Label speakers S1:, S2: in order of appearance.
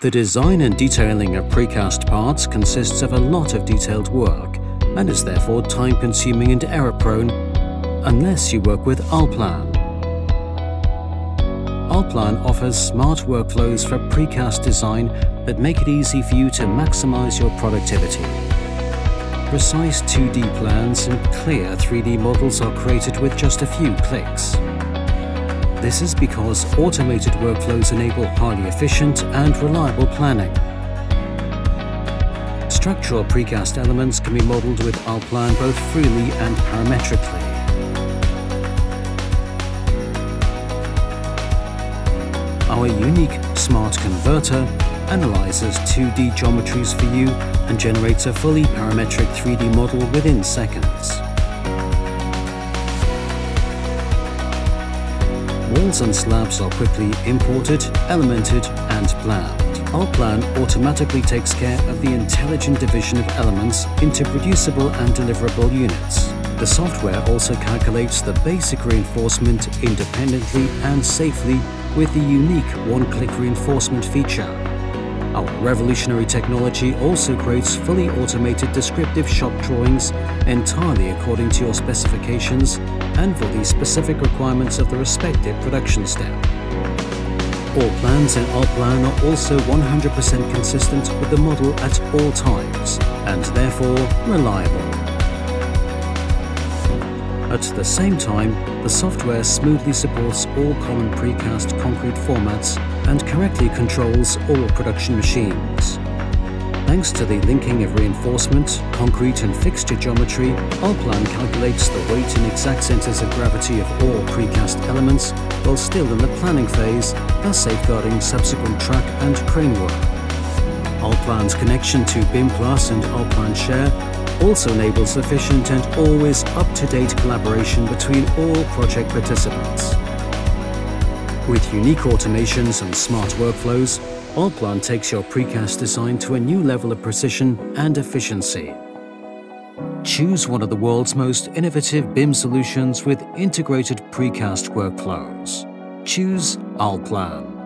S1: The design and detailing of precast parts consists of a lot of detailed work and is therefore time-consuming and error-prone unless you work with Allplan. Allplan offers smart workflows for precast design that make it easy for you to maximize your productivity. Precise 2D plans and clear 3D models are created with just a few clicks. This is because automated workflows enable highly efficient and reliable planning. Structural precast elements can be modeled with Allplan both freely and parametrically. Our unique Smart Converter analyzes 2D geometries for you and generates a fully parametric 3D model within seconds. Walls and slabs are quickly imported, elemented and planned. Allplan automatically takes care of the intelligent division of elements into producible and deliverable units. The software also calculates the basic reinforcement independently and safely with the unique one-click reinforcement feature. Our revolutionary technology also creates fully automated descriptive shop drawings entirely according to your specifications and for the specific requirements of the respective production step. All plans in Allplan are also 100% consistent with the model at all times and therefore reliable. At the same time, the software smoothly supports all common precast concrete formats and correctly controls all production machines. Thanks to the linking of reinforcement, concrete and fixture geometry, Allplan calculates the weight and exact centers of gravity of all precast elements while still in the planning phase, thus safeguarding subsequent track and crane work. Allplan's connection to BIM Plus and Allplan Share also enables efficient and always up-to-date collaboration between all project participants. With unique automations and smart workflows, Allplan takes your precast design to a new level of precision and efficiency. Choose one of the world's most innovative BIM solutions with integrated precast workflows. Choose Allplan.